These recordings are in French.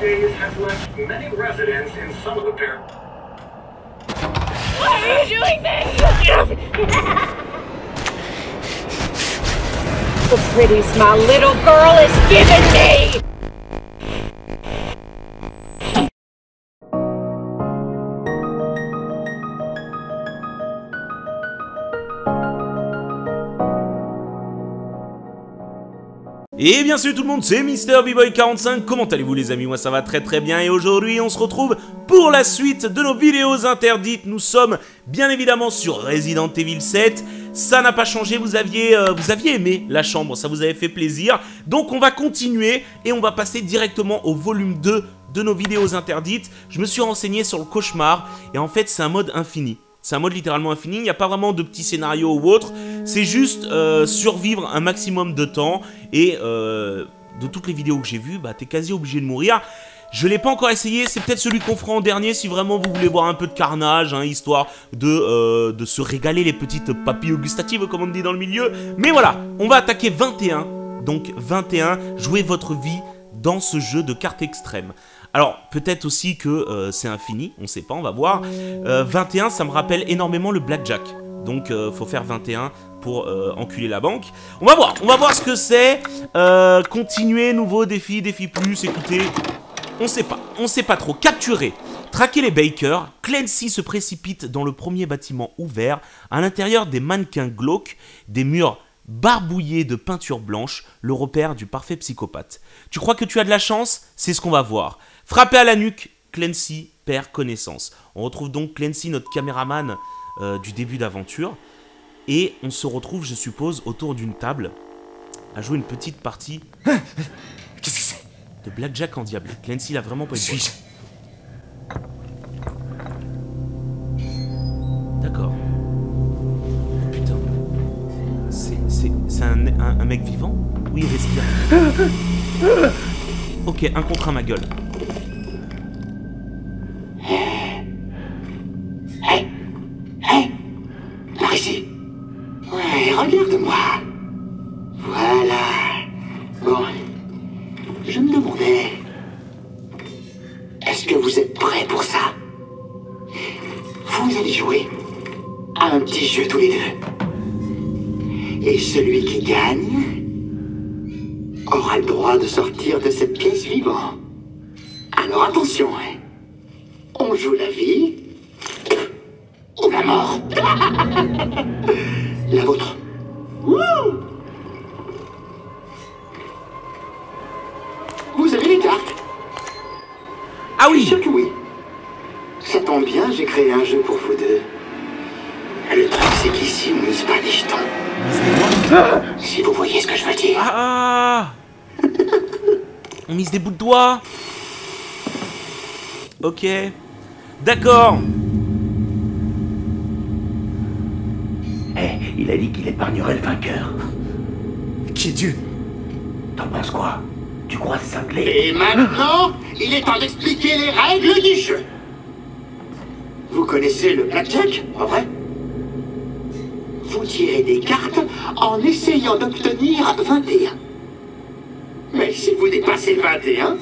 days has left many residents in some of the par- Why are you doing this? the pretties my little girl is giving me! Et bien salut tout le monde, c'est Mister boy 45 comment allez-vous les amis? Moi ça va très très bien et aujourd'hui on se retrouve pour la suite de nos vidéos interdites. Nous sommes bien évidemment sur Resident Evil 7. Ça n'a pas changé, vous aviez, euh, vous aviez aimé la chambre, ça vous avait fait plaisir. Donc on va continuer et on va passer directement au volume 2 de nos vidéos interdites. Je me suis renseigné sur le cauchemar et en fait c'est un mode infini. C'est un mode littéralement infini, il n'y a pas vraiment de petits scénarios ou autre, c'est juste euh, survivre un maximum de temps, et euh, de toutes les vidéos que j'ai vues, bah t'es quasi obligé de mourir. Je l'ai pas encore essayé, c'est peut-être celui qu'on fera en dernier si vraiment vous voulez voir un peu de carnage, hein, histoire de, euh, de se régaler les petites papilles gustatives comme on dit dans le milieu. Mais voilà, on va attaquer 21, donc 21, jouez votre vie dans ce jeu de cartes extrêmes. Alors, peut-être aussi que euh, c'est infini, on sait pas, on va voir. Euh, 21, ça me rappelle énormément le blackjack. Donc, euh, faut faire 21 pour euh, enculer la banque. On va voir, on va voir ce que c'est. Euh, continuer, nouveau défi, défi plus, écoutez. On sait pas, on sait pas trop. Capturer. Traquer les Bakers, Clancy se précipite dans le premier bâtiment ouvert, à l'intérieur des mannequins glauques, des murs barbouillés de peinture blanche, le repère du parfait psychopathe. Tu crois que tu as de la chance? C'est ce qu'on va voir. Frappé à la nuque, Clancy perd connaissance. On retrouve donc Clancy, notre caméraman euh, du début d'aventure. Et on se retrouve, je suppose, autour d'une table à jouer une petite partie Qu'est-ce que c'est? de Blackjack en diable. Clancy l'a vraiment pas eu. de Suis-je? D'accord. Putain. C'est, c'est, c'est un, un- un mec vivant? Oui, il respire. Ok, un contre un, ma gueule. Si vous voyez ce que je veux dire. Ah On mise des bouts de doigts Ok. D'accord. Eh, il a dit qu'il épargnerait le vainqueur. Qui est Dieu? T'en penses quoi? Tu crois cinglé Et maintenant, il est temps d'expliquer les règles du jeu. Vous connaissez le blackjack, pas vrai? Vous tirez des cartes en essayant d'obtenir 21. Mais si vous dépassez le 21,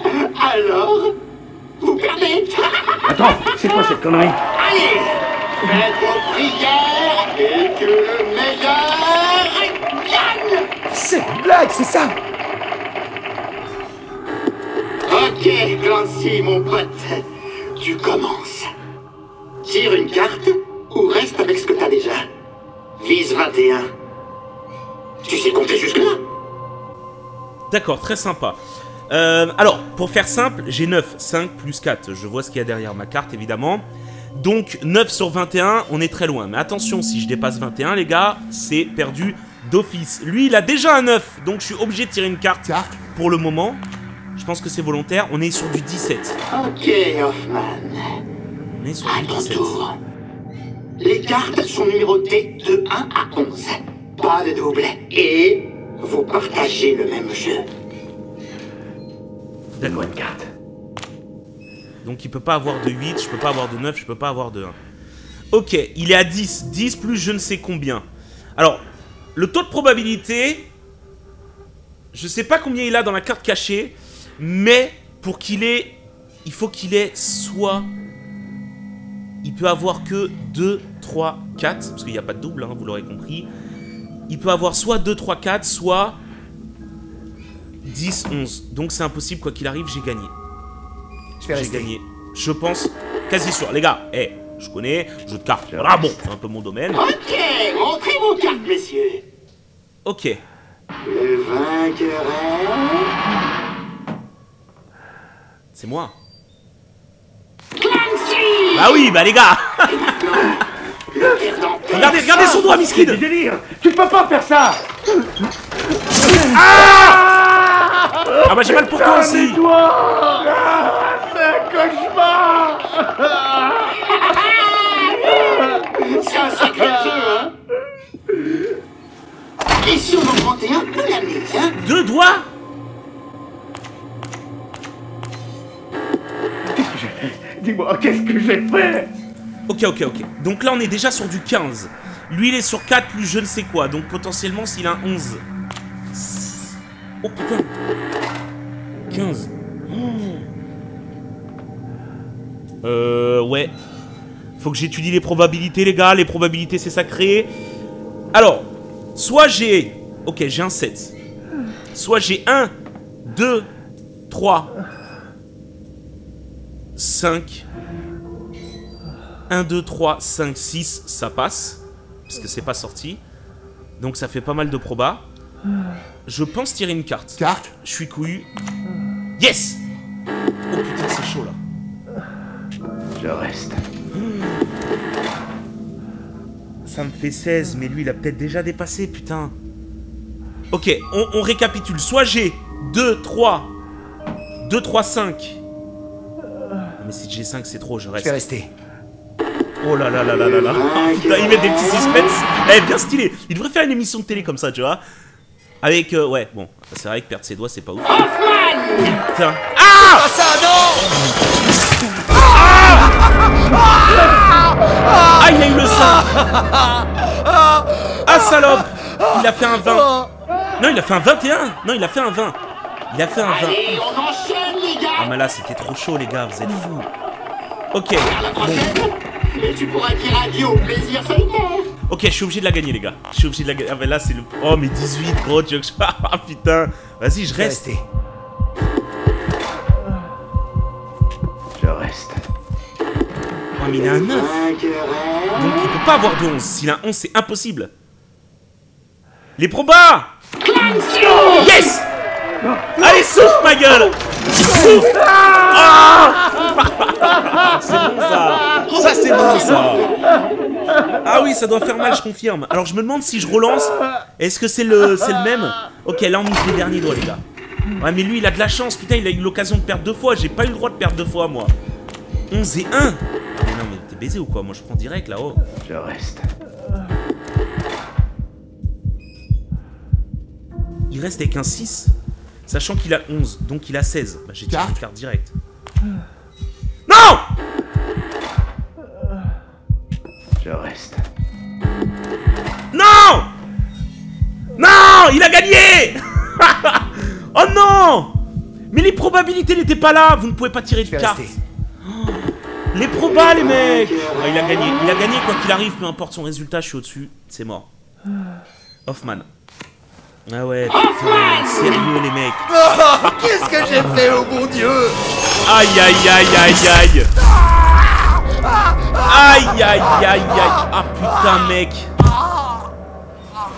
alors vous perdez. Attends, c'est quoi cette connerie? Allez, faites vos prières et que le meilleur gagne. C'est une blague, c'est ça? Ok, Clancy, mon pote. Tu commences. Tire une carte ou reste avec ce que t'as déjà. Vise 21. Tu sais compter jusque-là? D'accord, très sympa. Euh, alors, pour faire simple, j'ai 9, 5 plus 4. Je vois ce qu'il y a derrière ma carte, évidemment. Donc, 9 sur 21, on est très loin. Mais attention, si je dépasse 21, les gars, c'est perdu d'office. Lui, il a déjà un 9, donc je suis obligé de tirer une carte pour le moment. Je pense que c'est volontaire. On est sur du 17. Ok, Hoffman. On est sur À du ton 17. tour. Les cartes sont numérotées de 1 à 11. Pas de double. Et vous partagez le même jeu. D'accord. une carte. Donc il peut pas avoir de 8, je peux pas avoir de 9, je peux pas avoir de 1. Ok, il est à 10. 10 plus je ne sais combien. Alors, le taux de probabilité, je sais pas combien il a dans la carte cachée, mais pour qu'il ait... Il faut qu'il ait soit... Il peut avoir que 2, 3, 4, parce qu'il n'y a pas de double, hein, vous l'aurez compris. Il peut avoir soit 2, 3, 4, soit 10, 11. Donc c'est impossible, quoi qu'il arrive, j'ai gagné. J'ai gagné. Je pense quasi sûr. Les gars, eh, je connais, jeu de cartes. Voilà, bon, c'est un peu mon domaine. Ok, montrez vos cartes, messieurs. Ok. Le vainqueur est... C'est moi. Bah oui, bah les gars. Regardez, regardez son doigt, C'est miskin du délire. Tu peux pas faire ça. Ah bah j'ai mal pour toi aussi. Toi C'est un cauchemar. C'est un sacré jeu, hein. Et si on augmentait un peu la mise, hein. Deux doigts? Dis-moi, qu'est-ce que j'ai fait Ok, ok, ok. Donc là, on est déjà sur du 15. Lui, il est sur 4 plus je ne sais quoi. Donc potentiellement, s'il a un 11... Oh putain 15. Oh. Euh, ouais. Faut que j'étudie les probabilités, les gars. Les probabilités, c'est sacré. Alors, soit j'ai... Ok, j'ai un 7. Soit j'ai 1, 2, 3, 5... 1, 2, 3, 5, 6, ça passe. Parce que c'est pas sorti. Donc ça fait pas mal de probas. Je pense tirer une carte. Carte Je suis couillu. Yes Oh putain, c'est chaud là. Je reste. Ça me fait 16, mais lui il a peut-être déjà dépassé, putain. Ok, on, on récapitule. Soit j'ai 2, 3, 2, 3, 5. Mais si j'ai 5, c'est trop, je Je reste. vais rester. Oh là là là là là là. Putain, il met des petits suspens. Eh, bien stylé. Il devrait faire une émission de télé comme ça, tu vois. Avec, euh, ouais, bon. C'est vrai que perdre ses doigts, c'est pas ouf. Putain. Ah ça, non Ah, il a eu le sein. Ah, salope. Il a fait un 20. Non, il a fait un 21. Non, il a fait un 20. Il a fait un 20. Allez, on enchaîne, Ah, mais là, c'était trop chaud, les gars. Vous êtes fous. Ok. À la prochaine Et tu pourras dire adieu au plaisir solitaire Ok, je suis obligé de la gagner, les gars. Je suis obligé de la gagner. Ah, mais là, c'est le. Oh, mais 18, gros, tu veux que je. Ah, putain. Vas-y, je reste. Je reste. Oh, mais il a un 9. Vainqueur est... Donc il peut pas avoir de 11. S'il a un 11, c'est impossible. Les probas Yes Allez, souffle ma gueule Ah C'est bon ça Ça c'est bon ça Ah oui, ça doit faire mal, je confirme. Alors je me demande si je relance, est-ce que c'est le, c'est le même? Ok, là on mise les derniers doigts les gars. Ouais mais lui il a de la chance, putain il a eu l'occasion de perdre deux fois, j'ai pas eu le droit de perdre deux fois moi. 11 et 1 Mais non mais t'es baisé ou quoi? Moi je prends direct là-haut. Je reste. Il reste avec un 6, sachant qu'il a 11, donc il a 16. Bah, j'ai tiré une carte directe. Non Je reste. Non Non Il a gagné Oh non Mais les probabilités n'étaient pas là Vous ne pouvez pas tirer de carte. Les probas, les mecs Ah, Il a gagné. Il a gagné quoi qu'il arrive, peu importe son résultat, je suis au-dessus. C'est mort. Hoffman. Ah ouais, putain, sérieux les mecs. Oh, Qu'est-ce que j'ai fait, oh mon dieu Aïe aïe aïe aïe aïe Aïe aïe aïe aïe Ah putain mec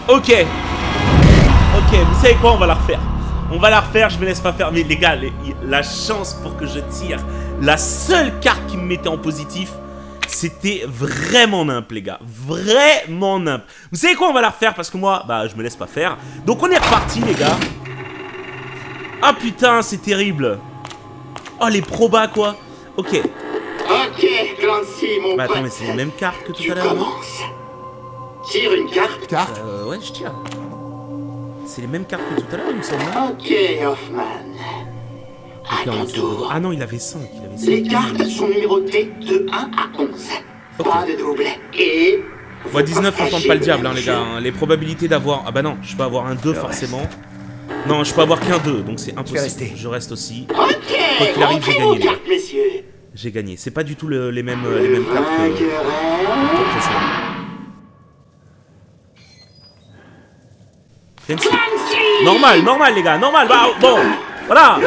Ok Ok, vous savez quoi, on va la refaire. On va la refaire, je me laisse pas faire. Mais les gars, les- la chance pour que je tire la seule carte qui me mettait en positif, c'était vraiment nimp, les gars. Vraiment nimp. Vous savez quoi, on va la refaire parce que moi, bah, je me laisse pas faire. Donc on est reparti, les gars. Ah putain, c'est terrible. Oh, les probas, quoi. Ok. Ok, Clancy, mon Bah attends, mais c'est les mêmes cartes que tout Tu à l'heure. Tire une carte. Carte Euh, ouais, je tire. C'est les mêmes cartes que tout à l'heure, il me semble. non Ok, Hoffman. À ton 41. tour. Ah non, il avait 5. Il avait 5. Les cartes sont numérotées de 1 à 11. Pas de double. Et... Moi, 19, on tente pas le le diable, hein, les gars. hein. Les probabilités d'avoir. Ah bah non, je peux avoir un 2 forcément. Non, je peux avoir qu'un 2, donc c'est impossible. rester. Je reste aussi. Ok, Quoi qu'il arrive, j'ai gagné, les gars. cartes, messieurs. J'ai gagné. C'est pas du tout le- les mêmes, euh, les mêmes cartes que, que le précédent. Fancy. Normal, normal les gars, normal. Bah, bon, voilà.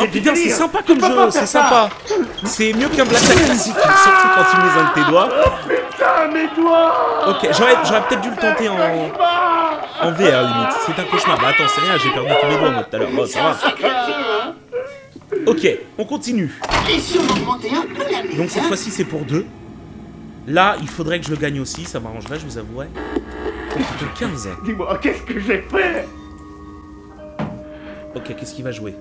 Oh putain, c'est sympa comme jeu, c'est sympa. C'est mieux qu'un black classique, surtout quand tu mets un de tes doigts. Putain, mes doigts Ok, j'aurais j'aurais peut-être dû le tenter en, en VR limite. C'est un cauchemar. Bah attends, c'est rien, j'ai perdu tous mes doigts moi tout à l'heure. Bon, ça va. Ok, on continue. Et si on augmentait un peu la mise, Donc cette fois-ci c'est pour deux. Là, il faudrait que je le gagne aussi, ça m'arrangerait, je vous avouerai. Oh putain, 15 Dis-moi, qu'est-ce que j'ai fait? Ok, qu'est-ce qu'il va jouer?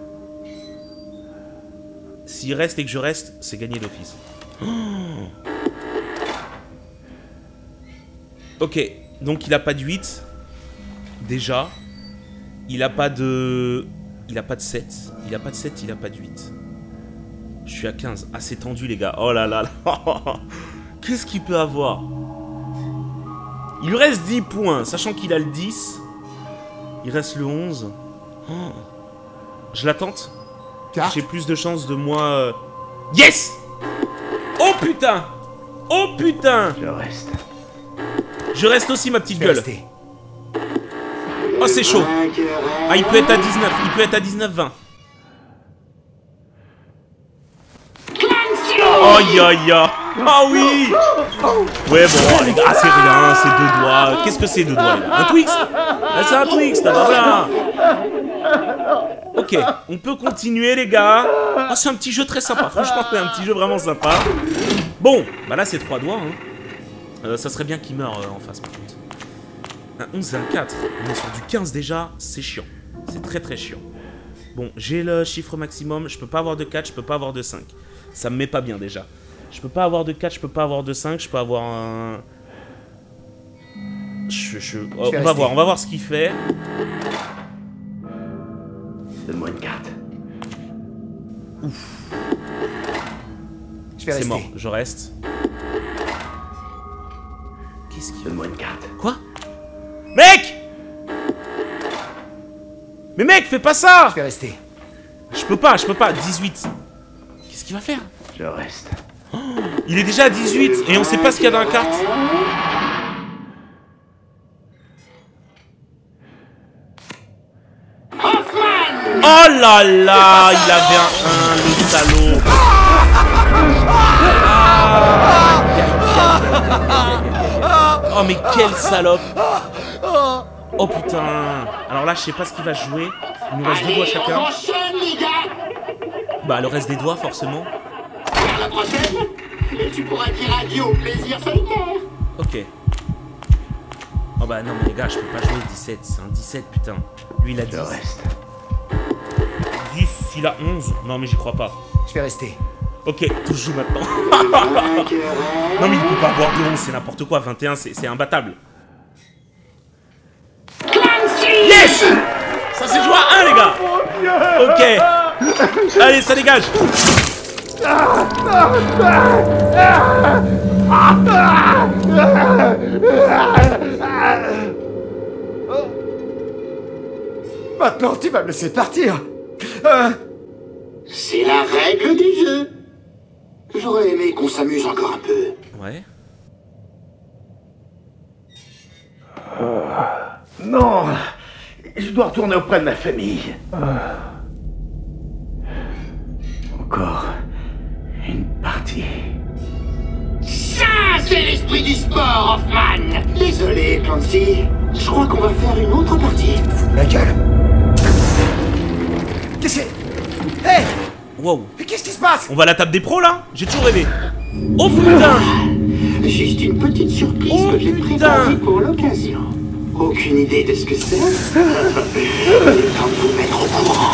S'il reste et que je reste, c'est gagné d'office. Ok, donc il a pas de 8. Déjà. Il a pas de... Il a pas de 7. Il a pas de 7, il a pas de 8. Je suis à 15. Ah, c'est tendu, les gars. Oh là là là. Qu'est-ce qu'il peut avoir? Il lui reste 10 points, sachant qu'il a le 10. Il reste le 11. Oh. Je la tente Carte J'ai plus de chances de moi... euh, Yes Oh putain Oh putain Je reste. Je reste aussi, ma petite gueule. rester. Oh, c'est chaud. Ah, il peut être à 19. Il peut être à 19-20. Aïe aïe aïe Ah oui Ouais bon les gars, ah, c'est rien, c'est deux doigts. Qu'est-ce que c'est deux doigts gars Un Twix? Ah, C'est un Twix, t'as voilà Ok, on peut continuer les gars. Ah c'est un petit jeu très sympa, franchement c'est un petit jeu vraiment sympa. Bon, bah là c'est trois doigts. Hein. Euh, ça serait bien qu'il meure euh, en face par contre. Un 11 et un 4. On est sur du 15 déjà, c'est chiant. C'est très très chiant. Bon, j'ai le chiffre maximum, je peux pas avoir de 4, je peux pas avoir de 5. Ça me met pas bien déjà. Je peux pas avoir de 4, je peux pas avoir de 5, je peux avoir un... Je, je- oh, on va voir, on va voir ce qu'il fait. Donne-moi une carte. Je vais C'est rester. mort, je reste. Qu'est-ce qu'il... Donne-moi une carte. Quoi? Mec Mais mec, fais pas ça Je vais rester. Je peux pas, je peux pas, 18. Qu'est-ce qu'il va faire? Je reste. Il est déjà à 18 et on sait pas ce qu'il y a dans la carte. Oh là là, il avait un 1, le salaud. Oh mais quelle salope. Oh putain. Alors là, je sais pas ce qu'il va jouer. Il nous reste deux doigts chacun. Bah le reste des doigts forcément. Tu pourras dire adieu au plaisir solitaire Ok. Oh bah non mais les gars, je peux pas jouer 17, c'est un 17 putain. Lui il a 10. Je reste. 10, il a 11. Non mais j'y crois pas. Je vais rester. Ok, tout se joue maintenant. Non mais il peut pas avoir de 11, c'est n'importe quoi. 21, c'est c'est imbattable. Yes Ça s'est joué à 1 les gars Ok Allez, ça dégage Maintenant, tu vas me laisser partir. Euh, C'est la règle du jeu J'aurais aimé qu'on s'amuse encore un peu. Ouais. Non Je dois retourner auprès de ma famille. Encore une partie. Ça, c'est l'esprit du sport, Hoffman Désolé, Clancy. Je crois qu'on va faire une autre partie. la gueule. Qu'est-ce que... Hé Wow. Mais qu'est-ce qui se passe? On va à la table des pros là? J'ai toujours rêvé. Oh putain Juste une petite surprise Oh, que j'ai préparée pour l'occasion. Aucune idée de ce que c'est Il est temps de vous mettre au courant.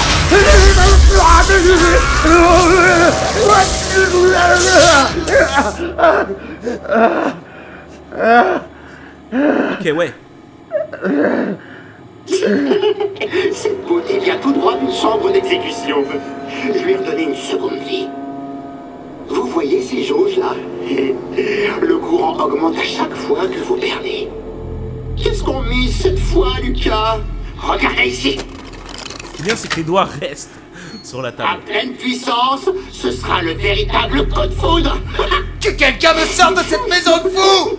Ok, ouais. Cette beauté vient tout droit d'une chambre d'exécution. Je lui ai redonné une seconde vie. Vous voyez ces jauges-là? Le courant augmente à chaque fois que vous perdez. Qu'est-ce qu'on mise cette fois, Lucas? Regardez ici Ce qui est bien, c'est que les doigts restent. sur la À table. pleine puissance, ce sera le véritable coup de foudre. Que quelqu'un me sorte de cette maison de fous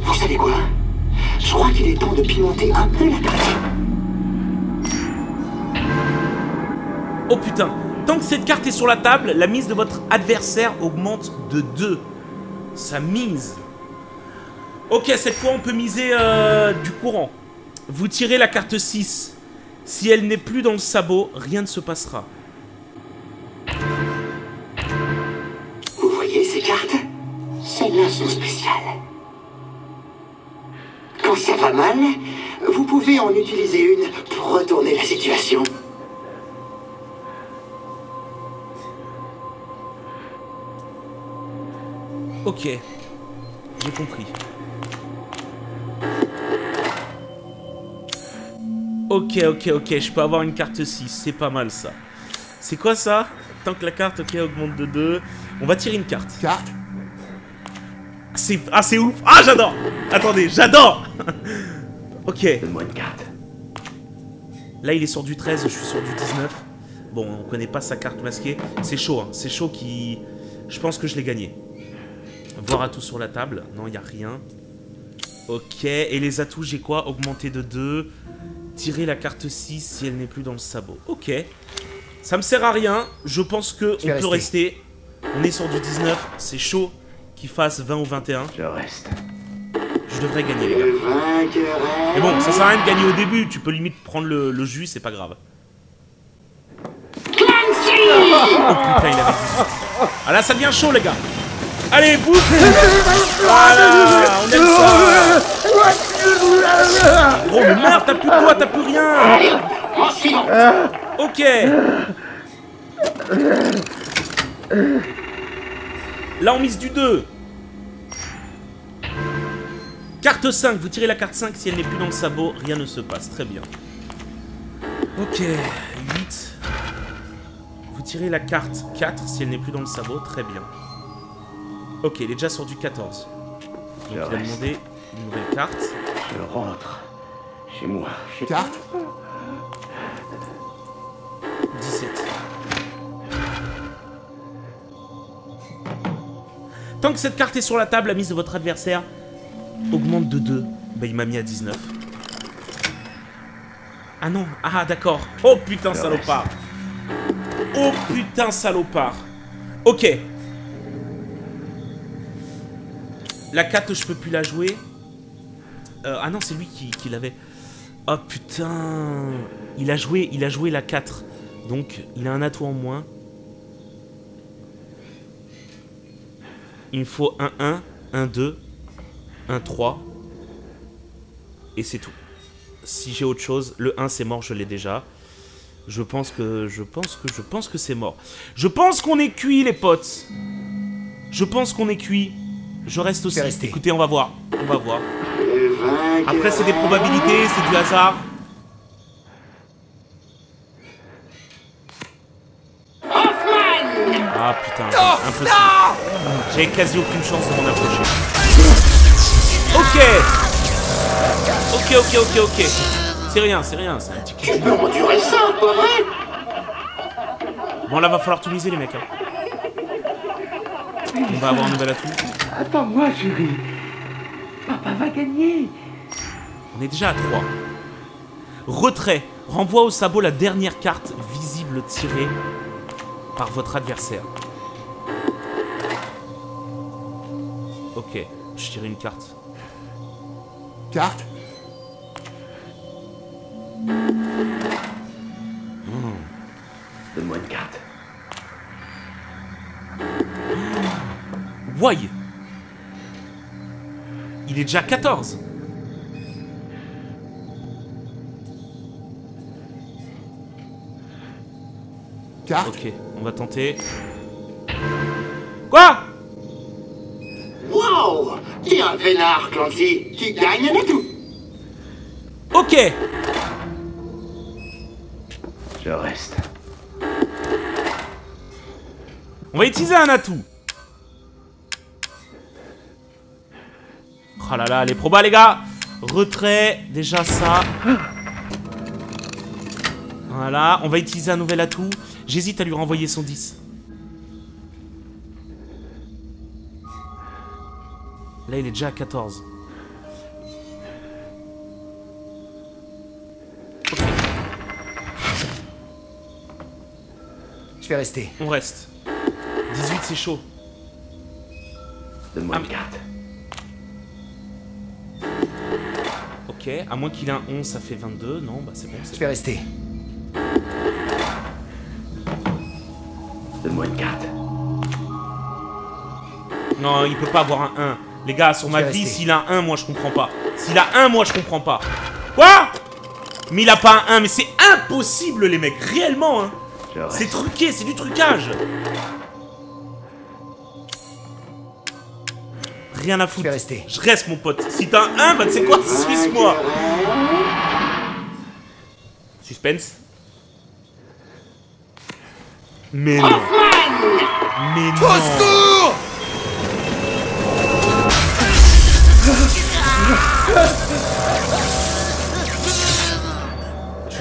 Vous savez quoi? Je crois qu'il est temps de pimenter un peu la carte. Oh putain Tant que cette carte est sur la table, la mise de votre adversaire augmente de 2. Sa mise. Ok, cette fois on peut miser euh, du courant. Vous tirez la carte 6. Si elle n'est plus dans le sabot, rien ne se passera. Vous voyez ces cartes? Celles-là sont spéciales. Quand ça va mal, vous pouvez en utiliser une pour retourner la situation. Ok. J'ai compris. Ok, ok, ok, je peux avoir une carte 6, c'est pas mal ça. C'est quoi ça? Tant que la carte, ok, augmente de 2. On va tirer une carte. Carte C'est ah c'est ouf. Ah j'adore. Attendez, j'adore. ok. Donne-moi une carte. Là il est sur du 13, je suis sur du 19. Bon, on connaît pas sa carte masquée. C'est chaud, hein. c'est chaud qui. Je pense que je l'ai gagné. Voir atout sur la table. Non, il y a rien. Ok, et les atouts, j'ai quoi? Augmenter de 2. Tirer la carte 6 si elle n'est plus dans le sabot. Ok. Ça me sert à rien. Je pense que on peut rester. rester. On est sur du 19. C'est chaud qu'il fasse 20 ou 21. Je reste. Je devrais gagner, les gars. Mais bon, ça sert à rien de gagner au début. Tu peux limite prendre le, le jus, c'est pas grave. Oh putain, il avait 18. Ah là, ça devient chaud, les gars. Allez, bouffe Voilà, on aime ça Gros, mais merde, t'as plus de doigts, t'as plus rien. Ok Là, on mise du 2. Carte 5, vous tirez la carte 5, si elle n'est plus dans le sabot, rien ne se passe. Très bien. Ok, 8. Vous tirez la carte 4, si elle n'est plus dans le sabot, très bien. Ok, il est déjà sur du 14. Donc il demander une nouvelle carte. Je rentre. Chez moi. Chez Carte Tant que cette carte est sur la table, la mise de votre adversaire augmente de 2. Bah, il m'a mis à 19. Ah non, ah d'accord. Oh putain, salopard. Oh putain, salopard. Ok. La 4, je peux plus la jouer. Euh, ah non, c'est lui qui, qui l'avait. Oh putain. Il a joué, il a joué la 4. Donc, il a un atout en moins. Il me faut un 1, un 2, un 3. Et c'est tout. Si j'ai autre chose, le 1 c'est mort, je l'ai déjà. Je pense que je pense que je pense que c'est mort. Je pense qu'on est cuit les potes. Je pense qu'on est cuit. Je reste aussi. Resté. Écoutez, on va voir. On va voir. Après c'est des probabilités, c'est du hasard. Ah putain, impossible. J'avais quasi aucune chance de m'en approcher. Ok Ok, ok, ok, ok. C'est rien, c'est rien, c'est un petit coup. Tu peux endurer ça, pas vrai? Bon là va falloir tout miser les mecs. hein. On va avoir un nouvel atout. Attends-moi, chérie. Papa va gagner. On est déjà à 3. Retrait. Renvoie au sabot la dernière carte visible tirée par votre adversaire. Ok, je tire une carte. Carte Donne-moi une carte. Why? Il est déjà 14 Carte Ok, on va tenter. Quoi? Un vénard, Clancy. Tu gagnes un atout. Ok Je reste. On va utiliser un atout. Oh là là, les probas, les gars Retrait, déjà ça. Voilà, on va utiliser un nouvel atout. J'hésite à lui renvoyer son 10. Là, il est déjà à 14. Je vais rester. On reste. 18, c'est chaud. Donne-moi Ah, une carte. Ok, à moins qu'il ait un 11, ça fait 22. Non, bah c'est bon. Je vais rester. Donne-moi une carte. Non, il peut pas avoir un 1. Les gars, sur ma vie, s'il a un 1, moi je comprends pas. S'il a un, moi je comprends pas. Quoi? Mais il a pas un 1, mais c'est impossible, les mecs, réellement, hein. C'est truqué, c'est du trucage. Rien à foutre. rester. Je reste, mon pote. Si t'as un 1, bah tu sais quoi? Suisse-moi. Suspense. Mais non. Mais non.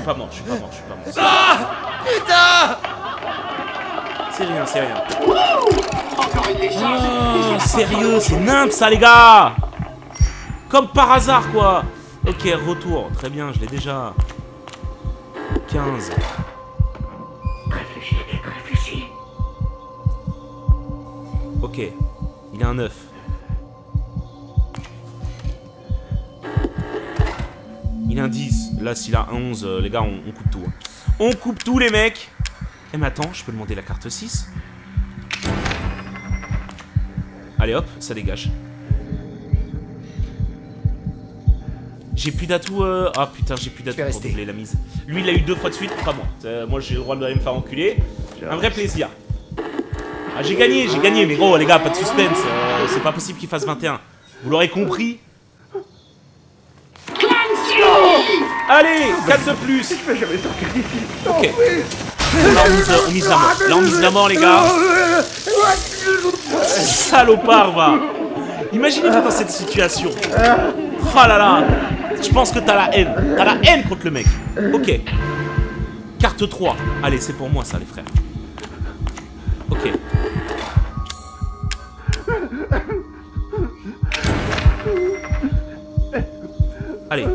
Suis pas mort, je suis pas mort, je suis pas mort. Putain C'est rien, c'est rien. Encore une décharge. Oh, sérieux, c'est nimp ça, les gars Comme par hasard, quoi Ok, retour. Très bien, je l'ai déjà. 15. Réfléchis, réfléchis. Ok. Il a un 9. Il a un 10. Là, s'il a un 11, euh, les gars, on, on coupe tout. hein. On coupe tout, les mecs Eh, mais attends, je peux demander la carte 6 Allez, hop, ça dégage. J'ai plus d'atouts. euh, Ah putain, j'ai plus d'atouts vais pour doubler la mise. Lui, il l'a eu deux fois de suite, pas moi. Euh, moi, j'ai le droit de me faire enculer. Un vrai plaisir. Ah, j'ai gagné, j'ai gagné, mais gros, les gars, pas de suspense. euh, c'est pas possible qu'il fasse 21. Vous l'aurez compris Allez, 4 de plus Je vais jamais sortir d'ici. Ok. Là, on mise, on mise la mort. Là, on mise la mort, les gars. Salopard, va Imaginez-vous dans cette situation. Oh là là Je pense que t'as la haine. T'as la haine contre le mec. Ok. Carte 3. Allez, c'est pour moi, ça, les frères. Ok. Allez.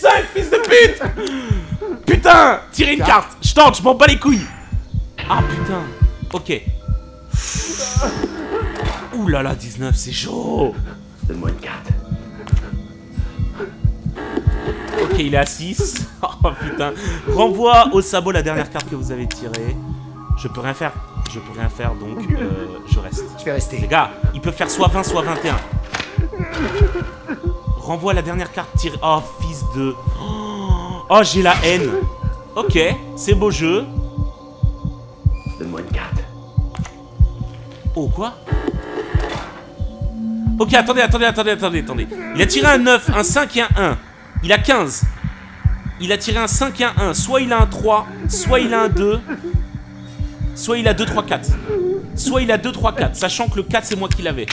5, fils de pute Putain Tirez une carte Je tente, je m'en bats les couilles Ah putain Ok. Ouh là là, 19, c'est chaud Donne-moi une carte. Ok, il est à 6. Oh putain. Renvoie au sabot la dernière carte que vous avez tirée. Je peux rien faire. Je peux rien faire, donc euh, je reste. Je vais Les rester. gars, il peut faire soit 20, soit 21. Renvoie la dernière carte tirée. Oh, fils de... Oh, j'ai la haine. Ok, c'est beau jeu. Donne-moi une carte. Oh, quoi? Ok, attendez, attendez, attendez, attendez, attendez. Il a tiré un 9, un 5 et un 1. Il a 15. Il a tiré un 5 et un 1. Soit il a un 3, soit il a un 2. Soit il a 2, 3, 4. Soit il a 2, 3, 4. Sachant que le 4, c'est moi qui l'avais.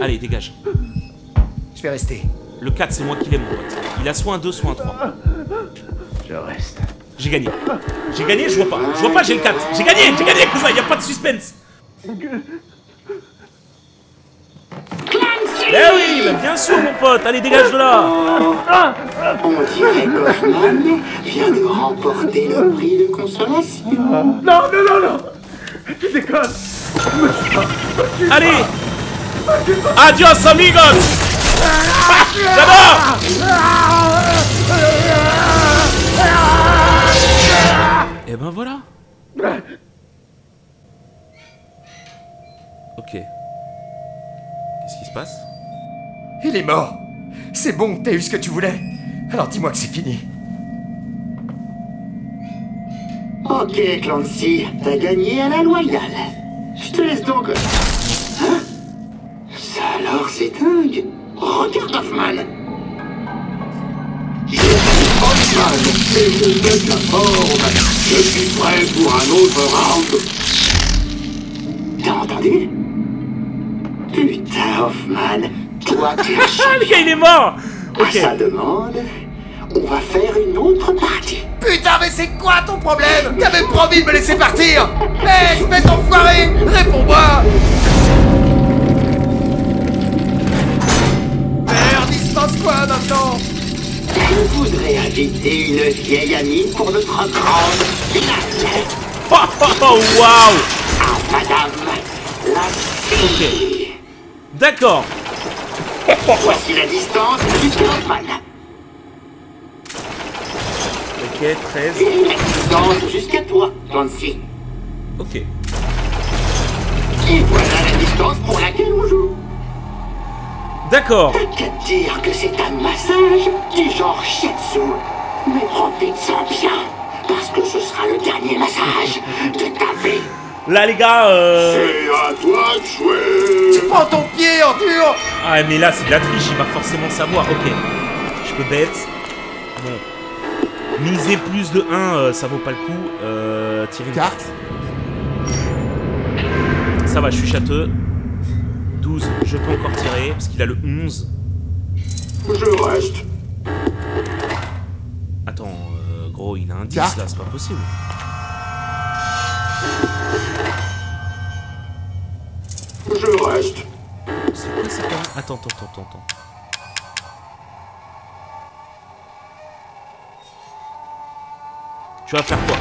Allez, dégage. Je vais rester. Le 4, c'est moi qui l'ai, mon pote. Il a soit un 2, soit un 3. Je reste. J'ai gagné. J'ai gagné, je vois pas. Je vois pas, j'ai le 4. J'ai gagné, j'ai gagné, cousin, y a pas de suspense. Eh oui, bah bien sûr, mon pote. Allez, dégage de là. On dirait qu'Hoffman vient de remporter le prix de consolation. Non, non, non, non Tu déconnes Allez. Adios, amigos. Et ben voilà. Ok. Qu'est-ce qui se passe? Il est mort. C'est bon, t'as eu ce que tu voulais. Alors dis-moi que c'est fini. Ok, Clancy, t'as gagné à la loyale. Je te laisse donc. Hein? Ça alors, c'est dingue. Regarde Hoffman. Je suis Hoffman et je pète la forme. Je suis prêt pour un autre round. T'as entendu? Putain, Hoffman, toi tu as Ah, le gars, il est mort À Ok. sa demande, on va faire une autre partie. Putain, mais c'est quoi ton problème? T'avais promis de me laisser partir Hé, espèce d'enfoiré Réponds-moi passe quoi maintenant Je voudrais inviter une vieille amie pour notre grande finale. Oh, oh, oh, waouh À Madame la fille. D'accord. Voici la distance jusqu'à Antoine. Ok, 13. Et la distance jusqu'à toi, Nancy. Ok. Et voilà la distance pour laquelle on joue. D'accord. Te dire que c'est un massage du genre shiatsu. Mais profites-en bien, parce que ce sera le dernier massage de ta vie. Là, les gars, euh... C'est à toi de jouer. Prends ton pied, Arthur Ah, mais là, c'est de la triche, il va forcément savoir. Ok. Je peux bet. Bon. Miser plus de 1, euh, ça vaut pas le coup. Euh, tirer une Carte Ça va, je suis châteux. 12, je peux encore tirer, parce qu'il a le 11. Je reste. Attends, euh, gros, il a un 10 Carte. là, c'est pas possible. Je reste. C'est quoi c'est Attends, attends, attends, attends, attends. Tu vas faire quoi?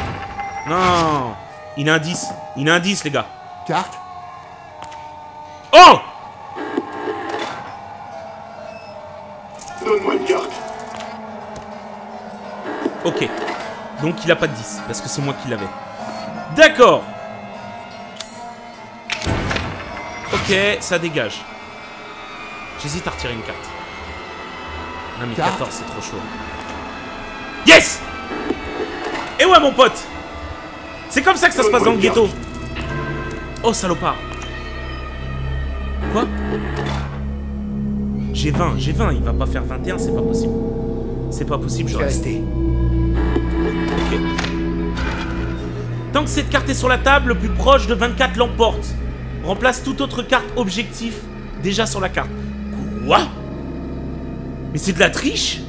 Non Il a un 10. Il a un 10, les gars. Carte Oh Ok. Donc il a pas de 10, parce que c'est moi qui l'avais. D'accord Ok, ça dégage. J'hésite à retirer une carte. Non mais Carte. 14, c'est trop chaud. Yes Et ouais mon pote C'est comme ça que ça se passe dans le ghetto. Oh salopard Quoi? J'ai 20, j'ai 20, il va pas faire 21, c'est pas possible. C'est pas possible, je vais reste. rester. Ok. Tant que cette carte est sur la table, le plus proche de 24 l'emporte. Remplace toute autre carte objectif déjà sur la carte. Quoi? Mais c'est de la triche?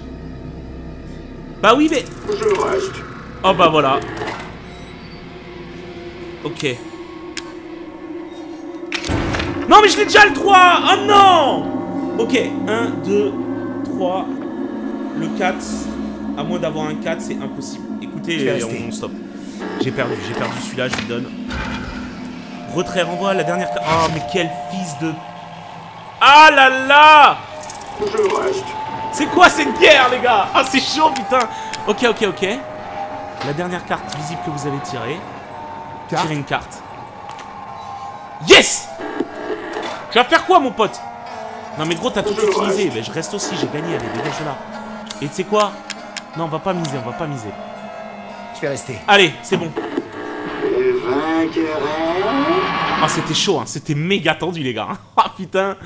Bah oui, mais... Je reste. Oh bah voilà. Ok. Non mais je l'ai déjà le 3 Oh non Ok, 1, 2, 3, le 4. À moins d'avoir un 4, c'est impossible. Rester. on, stop. J'ai perdu, j'ai perdu celui-là, je lui donne. Retrait, renvoi, la dernière carte. Oh mais quel fils de... Ah là là Je reste. c'est quoi cette guerre, les gars? Ah, c'est chaud, putain Ok, ok, ok. La dernière carte visible que vous avez tirée. Carte Tirez une carte. Yes Tu vas faire quoi, mon pote? Non, mais gros, t'as tout utilisé. Mais je reste aussi, j'ai gagné. Allez, dégage de là. Et tu sais quoi? Non, on va pas miser, on va pas miser. Je vais rester. Allez, c'est bon. Le vainqueur. Ah, c'était chaud, hein. C'était méga tendu, les gars. Ah, putain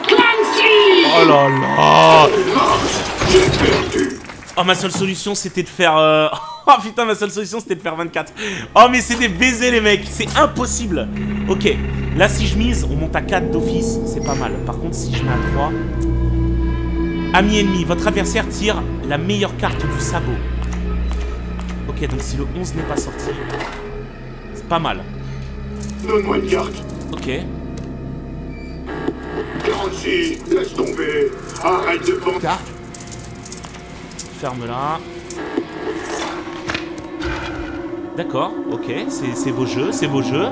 Oh là là J'ai perdu. Oh, ma seule solution, c'était de faire... euh, Oh putain, ma seule solution, c'était de faire 24. Oh, mais c'est des baisers, les mecs. C'est impossible. Ok. Là, si je mise, on monte à 4 d'office. C'est pas mal. Par contre, si je mets à 3... Ami ennemi, votre adversaire tire la meilleure carte du sabot. Ok, donc si le 11 n'est pas sorti... C'est pas mal. Donne-moi une carte. Ok. 46. Laisse tomber. Arrête de penser. Carte Ferme-la. D'accord, ok. C'est beau jeu, c'est beau jeu.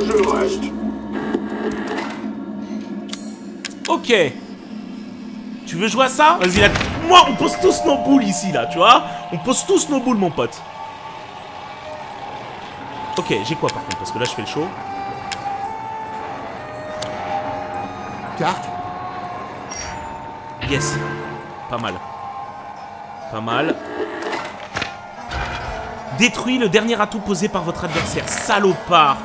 Je reste. Ok. Tu veux jouer à ça? Vas-y, là. Moi, on pose tous nos boules ici, là, tu vois On pose tous nos boules, mon pote. Ok, j'ai quoi, par contre Parce que là, je fais le show. Carte Yes. Pas mal. Pas mal. Détruis le dernier atout posé par votre adversaire. Salopard.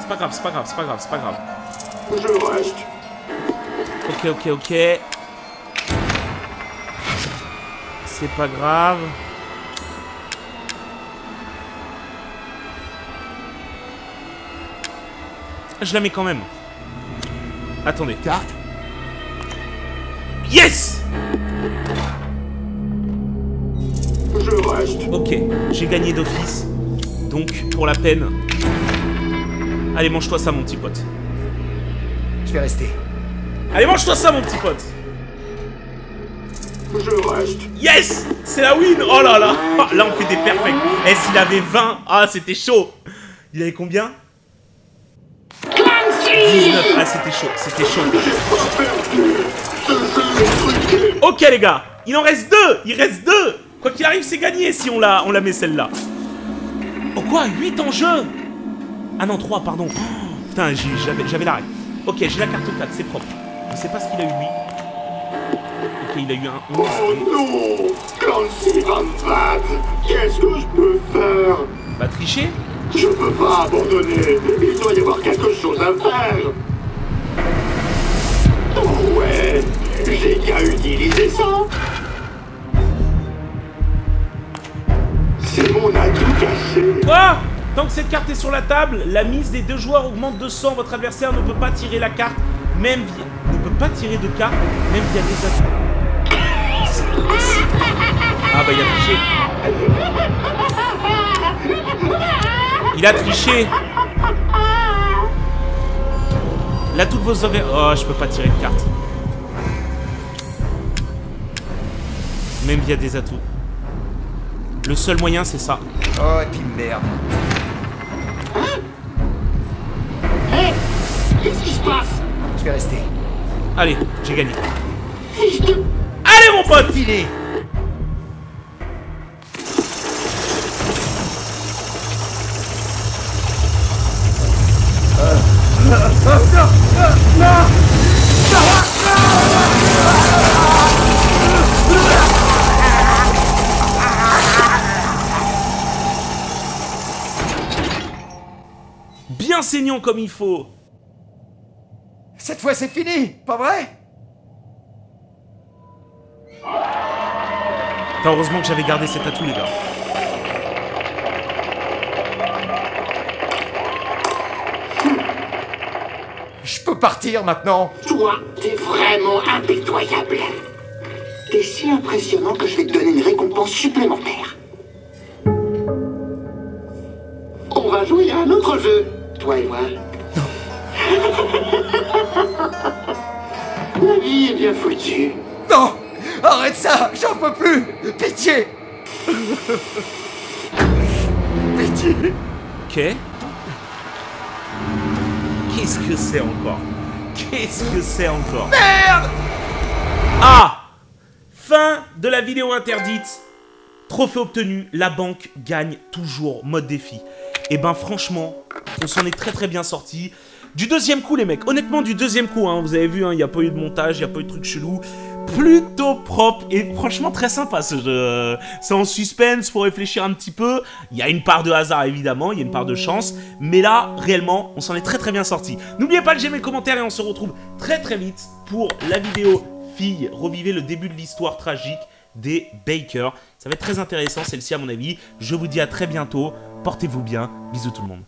C'est pas grave, c'est pas grave, c'est pas grave, c'est pas grave. Je reste. Ok, ok, ok. C'est pas grave. Je la mets quand même. Attendez. Carte Yes Je reste. Ok, j'ai gagné d'office. Donc, pour la peine... Allez, mange-toi ça, mon petit pote. Je vais rester. Allez, mange-toi ça, mon petit pote. Yes C'est la win Oh là là Là, on fait des perfects. Et s'il avait 20, ah, c'était chaud. Il avait combien? 19. Ah, c'était chaud, c'était chaud. Ok, les gars. Il en reste deux Il reste deux Quoi qu'il arrive, c'est gagné si on la, on la met celle-là. Oh quoi? 8 en jeu? Ah non, 3, pardon. Putain, j'avais la règle. Ok, j'ai la carte 4, c'est propre. Je sais pas ce qu'il a eu, lui. Ok, il a eu un 11. Oh non Clancy Qu'est-ce que je peux faire? Va tricher? Je peux pas abandonner Il doit y avoir quelque chose à faire Oh ouais J'ai qu'à utiliser ça C'est mon atout caché Quoi? Tant que cette carte est sur la table, la mise des deux joueurs augmente de 100. Votre adversaire ne peut pas tirer la carte, même via... ne peut pas tirer de carte, même via des atouts. Ah bah il a triché. Il a triché. Là toutes vos over... Oh, je peux pas tirer de carte. Même via des atouts. Le seul moyen, c'est ça. Oh, et puis merde. Hé Qu'est-ce qui se passe? Je vais rester. Allez, j'ai gagné. Allez mon pote. Bien saignant comme il faut. Cette fois, c'est fini, pas vrai? Heureusement que j'avais gardé cet atout les gars. Je peux partir maintenant Toi, t'es vraiment impitoyable. T'es si impressionnant que je vais te donner une récompense supplémentaire. On va jouer à un autre jeu, toi et moi. La vie est bien foutue. Arrête ça J'en peux plus Pitié Pitié Ok. Qu'est-ce que c'est encore? Qu'est-ce que c'est encore? Merde Ah Fin de la vidéo interdite. Trophée obtenu, la banque gagne toujours mode défi. Et ben franchement, on s'en est très très bien sorti. Du deuxième coup les mecs, honnêtement du deuxième coup, hein, vous avez vu, il n'y a pas eu de montage, il n'y a pas eu de truc chelou. Plutôt propre et franchement très sympa. C'est en suspense, faut réfléchir un petit peu. Il y a une part de hasard évidemment, il y a une part de chance. Mais là, réellement, on s'en est très très bien sorti. N'oubliez pas de j'aime le commentaire et on se retrouve très très vite pour la vidéo fille, revivez le début de l'histoire tragique des Baker. Ça va être très intéressant, celle-ci à mon avis. Je vous dis à très bientôt. Portez-vous bien. Bisous tout le monde.